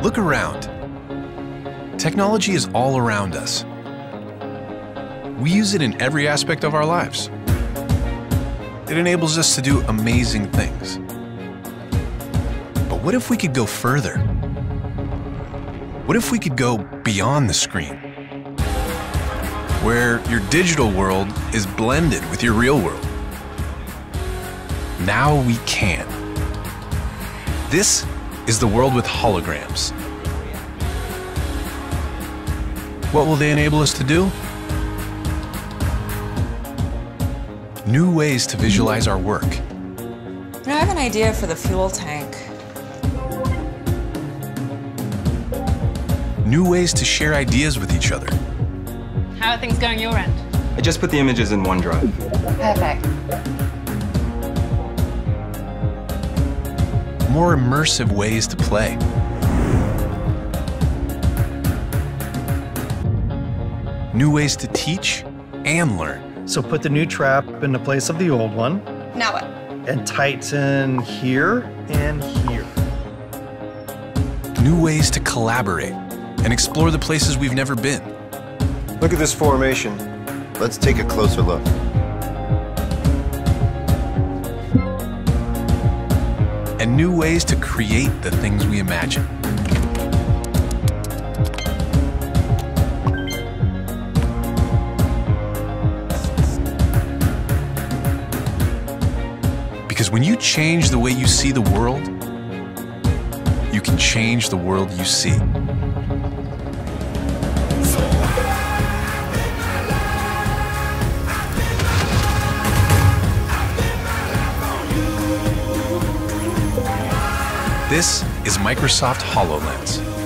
Look around. Technology is all around us. We use it in every aspect of our lives. It enables us to do amazing things. But what if we could go further? What if we could go beyond the screen? Where your digital world is blended with your real world. Now we can. This is the world with holograms. What will they enable us to do? New ways to visualize our work. I have an idea for the fuel tank. New ways to share ideas with each other. How are things going your end? I just put the images in OneDrive. Perfect. More immersive ways to play. New ways to teach and learn. So put the new trap in the place of the old one Now what? and tighten here and here. New ways to collaborate and explore the places we've never been. Look at this formation. Let's take a closer look. And new ways to create the things we imagine. Because when you change the way you see the world, you can change the world you see. This is Microsoft HoloLens.